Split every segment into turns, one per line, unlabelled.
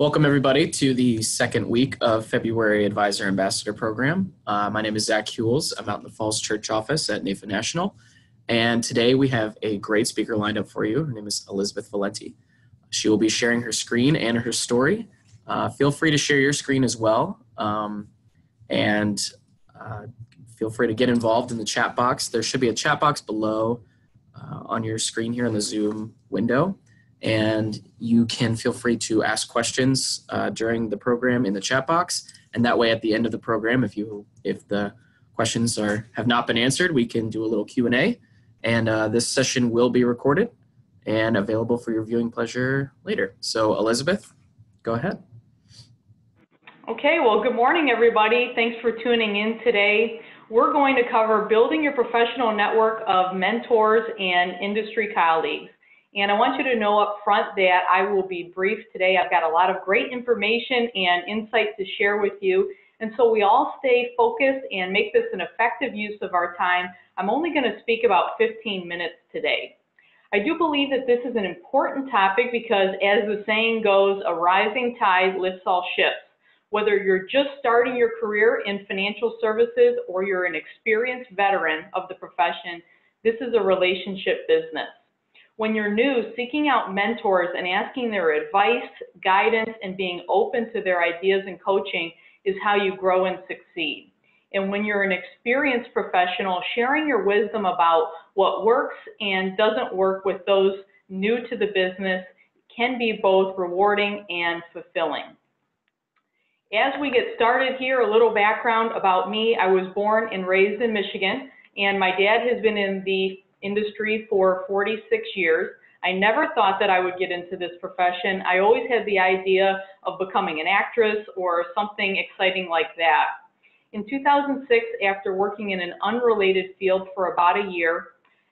Welcome, everybody, to the second week of February Advisor Ambassador Program. Uh, my name is Zach Hewells. I'm out in the Falls Church office at NAIFA National. And today we have a great speaker lined up for you. Her name is Elizabeth Valenti. She will be sharing her screen and her story. Uh, feel free to share your screen as well. Um, and uh, feel free to get involved in the chat box. There should be a chat box below uh, on your screen here in the Zoom window and you can feel free to ask questions uh, during the program in the chat box. And that way at the end of the program if you if the questions are have not been answered we can do a little q&a and uh, this session will be recorded and available for your viewing pleasure later. So elizabeth go ahead.
Okay well good morning everybody. Thanks for tuning in today. We're going to cover building your professional network of mentors and industry colleagues and I want you to know up front that I will be brief today. I've got a lot of great information and insight to share with you. And so we all stay focused and make this an effective use of our time. I'm only going to speak about 15 minutes today. I do believe that this is an important topic because as the saying goes, a rising tide lifts all ships. Whether you're just starting your career in financial services or you're an experienced veteran of the profession, this is a relationship business. When you're new, seeking out mentors and asking their advice, guidance, and being open to their ideas and coaching is how you grow and succeed. And when you're an experienced professional, sharing your wisdom about what works and doesn't work with those new to the business can be both rewarding and fulfilling. As we get started here, a little background about me. I was born and raised in Michigan, and my dad has been in the industry for 46 years. I never thought that I would get into this profession. I always had the idea of becoming an actress or something exciting like that. In 2006, after working in an unrelated field for about a year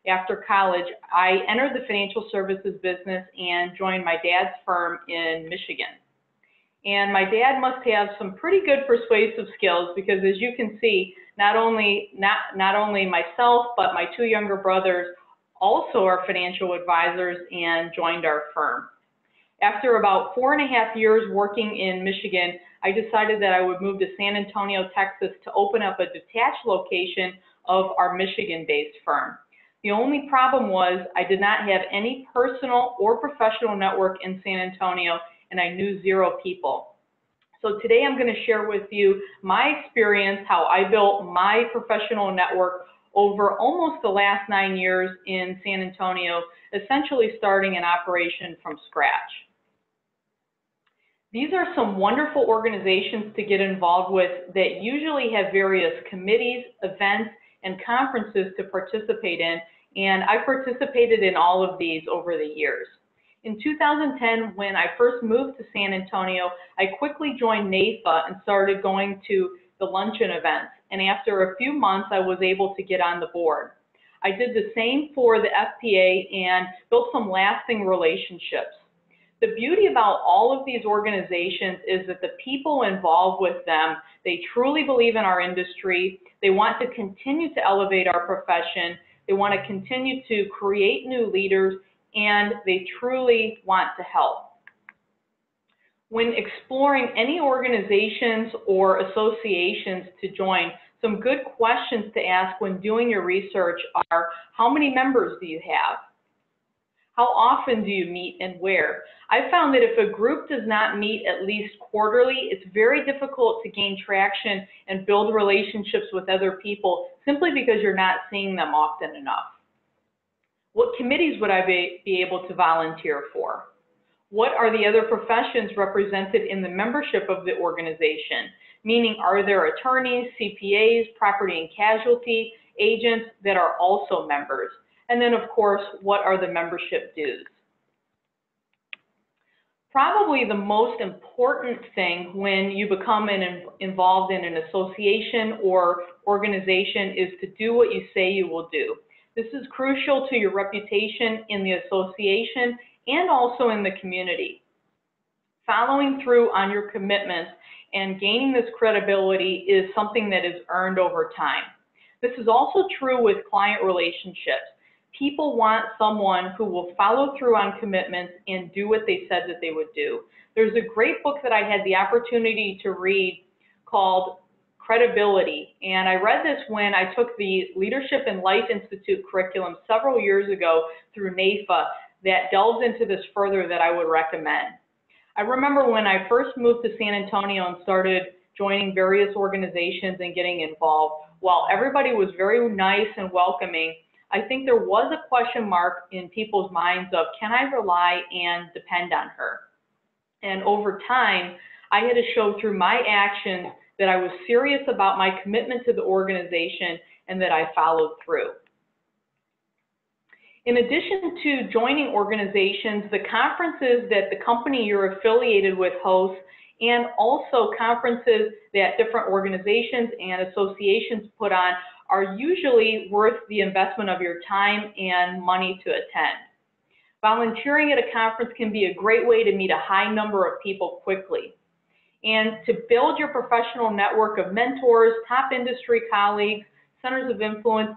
after college, I entered the financial services business and joined my dad's firm in Michigan. And my dad must have some pretty good persuasive skills because as you can see, not only not not only myself but my two younger brothers also are financial advisors and joined our firm. After about four and a half years working in Michigan, I decided that I would move to San Antonio, Texas to open up a detached location of our Michigan-based firm. The only problem was I did not have any personal or professional network in San Antonio and I knew zero people. So today I'm going to share with you my experience, how I built my professional network over almost the last nine years in San Antonio, essentially starting an operation from scratch. These are some wonderful organizations to get involved with that usually have various committees, events, and conferences to participate in, and I participated in all of these over the years. In 2010, when I first moved to San Antonio, I quickly joined NAIFA and started going to the luncheon events. And after a few months, I was able to get on the board. I did the same for the FPA and built some lasting relationships. The beauty about all of these organizations is that the people involved with them, they truly believe in our industry. They want to continue to elevate our profession. They want to continue to create new leaders and they truly want to help. When exploring any organizations or associations to join, some good questions to ask when doing your research are, how many members do you have? How often do you meet and where? I found that if a group does not meet at least quarterly, it's very difficult to gain traction and build relationships with other people simply because you're not seeing them often enough. What committees would I be, be able to volunteer for? What are the other professions represented in the membership of the organization? Meaning, are there attorneys, CPAs, property and casualty agents that are also members? And then, of course, what are the membership dues? Probably the most important thing when you become an, involved in an association or organization is to do what you say you will do. This is crucial to your reputation in the association and also in the community. Following through on your commitments and gaining this credibility is something that is earned over time. This is also true with client relationships. People want someone who will follow through on commitments and do what they said that they would do. There's a great book that I had the opportunity to read called Credibility. And I read this when I took the Leadership and Life Institute curriculum several years ago through NAIFA that delves into this further that I would recommend. I remember when I first moved to San Antonio and started joining various organizations and getting involved, while everybody was very nice and welcoming, I think there was a question mark in people's minds of can I rely and depend on her? And over time, I had to show through my actions that I was serious about my commitment to the organization and that I followed through. In addition to joining organizations, the conferences that the company you're affiliated with hosts and also conferences that different organizations and associations put on are usually worth the investment of your time and money to attend. Volunteering at a conference can be a great way to meet a high number of people quickly and to build your professional network of mentors, top industry colleagues, centers of influence,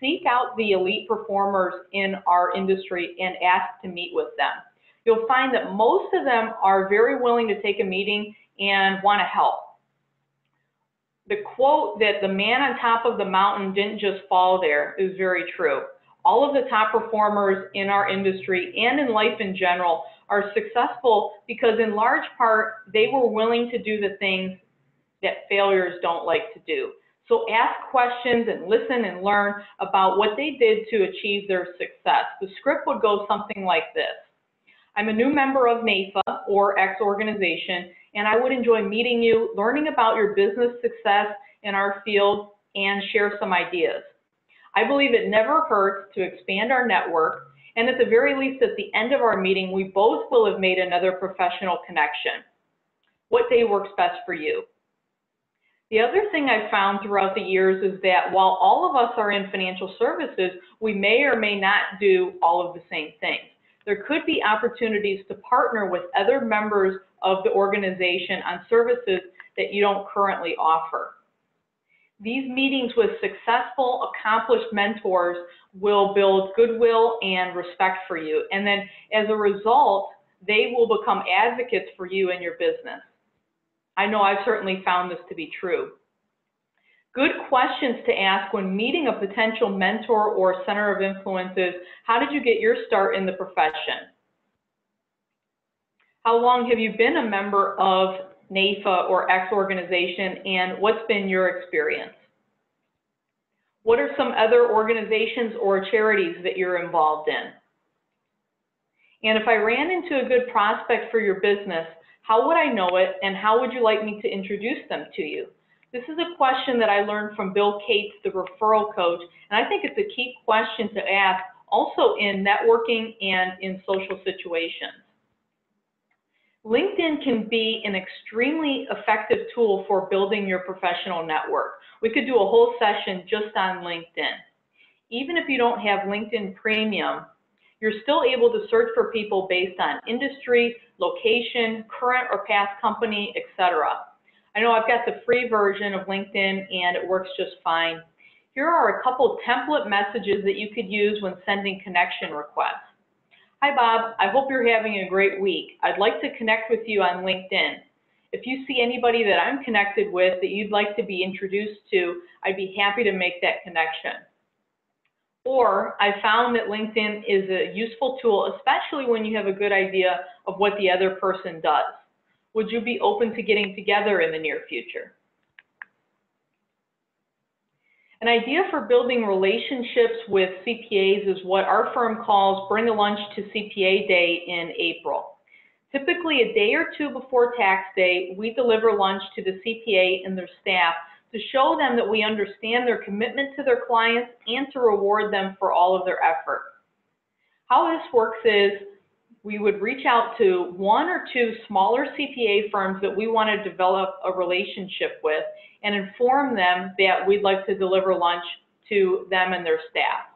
seek out the elite performers in our industry and ask to meet with them. You'll find that most of them are very willing to take a meeting and want to help. The quote that the man on top of the mountain didn't just fall there is very true all of the top performers in our industry and in life in general are successful because in large part they were willing to do the things that failures don't like to do. So ask questions and listen and learn about what they did to achieve their success. The script would go something like this. I'm a new member of NAIFA or X organization, and I would enjoy meeting you, learning about your business success in our field, and share some ideas. I believe it never hurts to expand our network, and at the very least, at the end of our meeting, we both will have made another professional connection. What day works best for you? The other thing I've found throughout the years is that while all of us are in financial services, we may or may not do all of the same things. There could be opportunities to partner with other members of the organization on services that you don't currently offer. These meetings with successful, accomplished mentors will build goodwill and respect for you. And then as a result, they will become advocates for you and your business. I know I've certainly found this to be true. Good questions to ask when meeting a potential mentor or center of influence is, how did you get your start in the profession? How long have you been a member of NAIFA or X organization, and what's been your experience? What are some other organizations or charities that you're involved in? And if I ran into a good prospect for your business, how would I know it and how would you like me to introduce them to you? This is a question that I learned from Bill Cates, the referral coach, and I think it's a key question to ask also in networking and in social situations. LinkedIn can be an extremely effective tool for building your professional network. We could do a whole session just on LinkedIn. Even if you don't have LinkedIn Premium, you're still able to search for people based on industry, location, current or past company, etc. I know I've got the free version of LinkedIn and it works just fine. Here are a couple template messages that you could use when sending connection requests. Hi, Bob. I hope you're having a great week. I'd like to connect with you on LinkedIn. If you see anybody that I'm connected with that you'd like to be introduced to, I'd be happy to make that connection. Or I found that LinkedIn is a useful tool, especially when you have a good idea of what the other person does. Would you be open to getting together in the near future? An idea for building relationships with CPAs is what our firm calls Bring a Lunch to CPA Day in April. Typically, a day or two before tax day, we deliver lunch to the CPA and their staff to show them that we understand their commitment to their clients and to reward them for all of their effort. How this works is we would reach out to one or two smaller CPA firms that we want to develop a relationship with and inform them that we'd like to deliver lunch to them and their staff.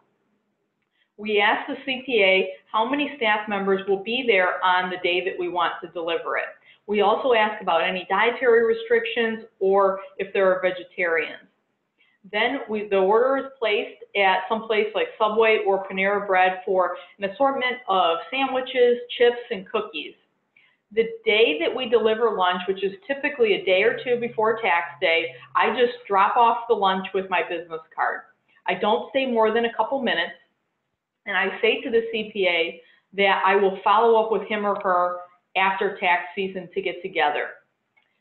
We ask the CPA how many staff members will be there on the day that we want to deliver it. We also ask about any dietary restrictions or if there are vegetarians. Then we, the order is placed at some place like Subway or Panera Bread for an assortment of sandwiches, chips, and cookies. The day that we deliver lunch, which is typically a day or two before tax day, I just drop off the lunch with my business card. I don't stay more than a couple minutes, and I say to the CPA that I will follow up with him or her after tax season to get together.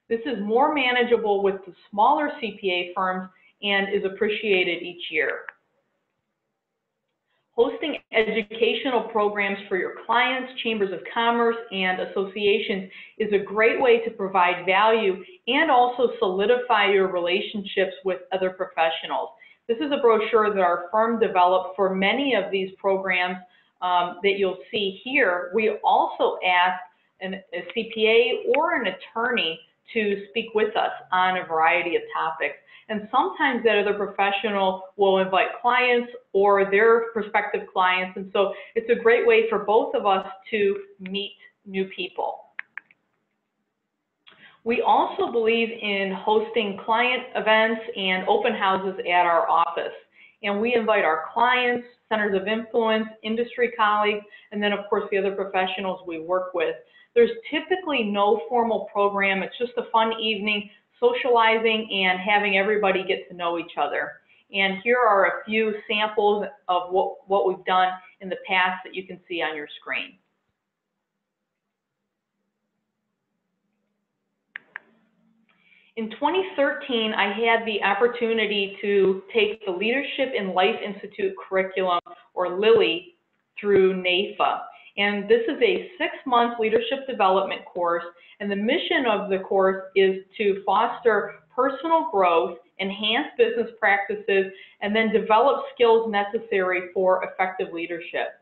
This is more manageable with the smaller CPA firms and is appreciated each year. Hosting educational programs for your clients, chambers of commerce, and associations is a great way to provide value and also solidify your relationships with other professionals. This is a brochure that our firm developed for many of these programs um, that you'll see here. We also ask an, a CPA or an attorney to speak with us on a variety of topics. And sometimes that other professional will invite clients or their prospective clients. And so it's a great way for both of us to meet new people. We also believe in hosting client events and open houses at our office. And we invite our clients, centers of influence, industry colleagues, and then of course the other professionals we work with. There's typically no formal program. It's just a fun evening socializing and having everybody get to know each other. And here are a few samples of what, what we've done in the past that you can see on your screen. In 2013, I had the opportunity to take the Leadership in Life Institute curriculum, or LILI, through NAIFA. And this is a six-month leadership development course, and the mission of the course is to foster personal growth, enhance business practices, and then develop skills necessary for effective leadership.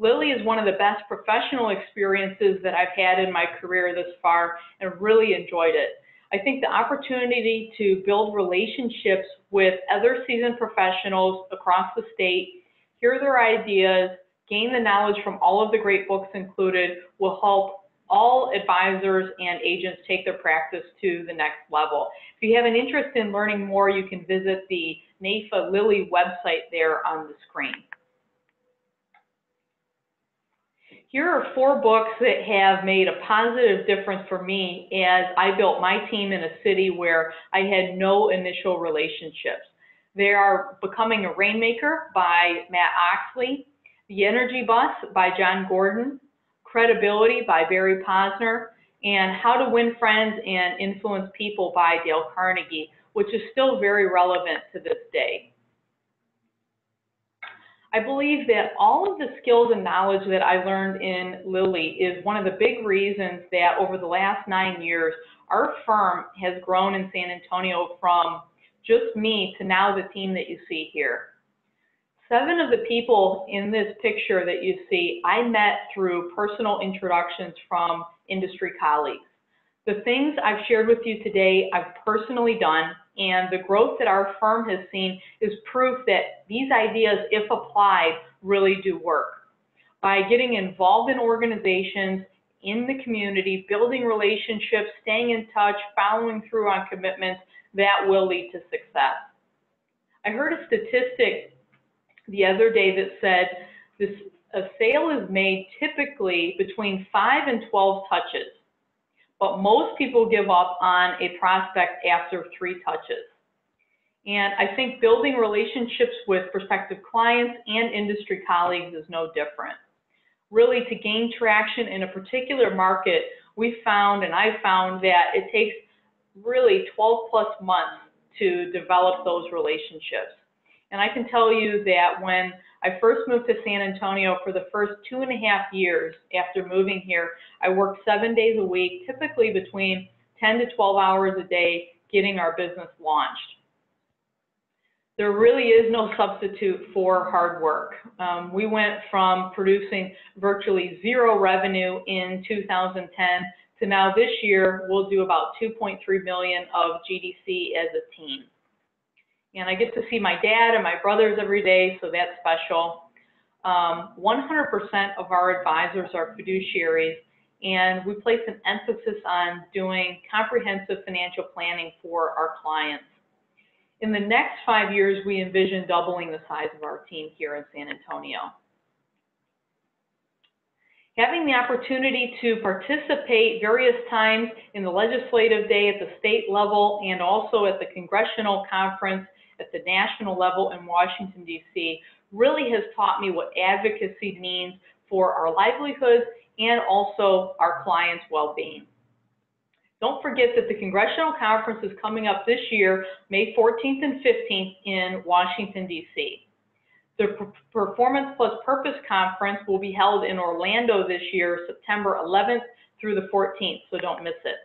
LILI is one of the best professional experiences that I've had in my career this far and really enjoyed it. I think the opportunity to build relationships with other seasoned professionals across the state, hear their ideas, gain the knowledge from all of the great books included will help all advisors and agents take their practice to the next level. If you have an interest in learning more, you can visit the NAIFA LILI website there on the screen. Here are four books that have made a positive difference for me as I built my team in a city where I had no initial relationships. They are Becoming a Rainmaker by Matt Oechsli, the Energy Bus by Jon Gordon, Credibility by Barry Posner, and How to Win Friends and Influence People by Dale Carnegie, which is still very relevant to this day. I believe that all of the skills and knowledge that I learned in LILI is one of the big reasons that over the last nine years, our firm has grown in San Antonio from just me to now the team that you see here. Seven of the people in this picture that you see, I met through personal introductions from industry colleagues. The things I've shared with you today, I've personally done, and the growth that our firm has seen is proof that these ideas, if applied, really do work. By getting involved in organizations, in the community, building relationships, staying in touch, following through on commitments, that will lead to success. I heard a statistic the other day that said this a sale is made typically between 5 and 12 touches, but most people give up on a prospect after three touches. And I think building relationships with prospective clients and industry colleagues is no different. Really, to gain traction in a particular market, we found, and I found, that it takes really 12 plus months to develop those relationships. And I can tell you that when I first moved to San Antonio for the first two and a half years after moving here, I worked seven days a week, typically between 10 to 12 hours a day, getting our business launched. There really is no substitute for hard work. Um, we went from producing virtually zero revenue in 2010 to now this year we'll do about 2.3 million of GDC as a team and I get to see my dad and my brothers every day, so that's special. 100% um, of our advisors are fiduciaries, and we place an emphasis on doing comprehensive financial planning for our clients. In the next five years, we envision doubling the size of our team here in San Antonio. Having the opportunity to participate various times in the legislative day at the state level and also at the congressional conference at the national level in Washington, D.C., really has taught me what advocacy means for our livelihoods and also our clients' well-being. Don't forget that the Congressional Conference is coming up this year, May 14th and 15th in Washington, D.C. The Performance Plus Purpose Conference will be held in Orlando this year, September 11th through the 14th, so don't miss it.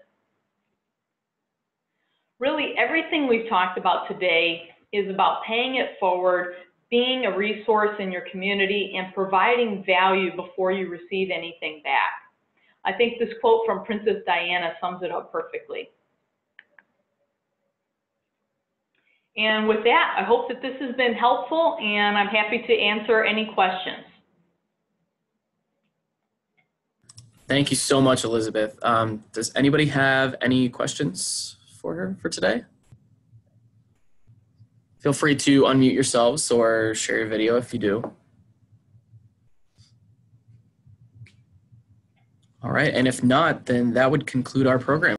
Really, everything we've talked about today is about paying it forward, being a resource in your community, and providing value before you receive anything back. I think this quote from Princess Diana sums it up perfectly. And with that, I hope that this has been helpful and I'm happy to answer any questions.
Thank you so much, Elizabeth. Um, does anybody have any questions for her for today? Feel free to unmute yourselves or share your video if you do. All right, and if not, then that would conclude our program.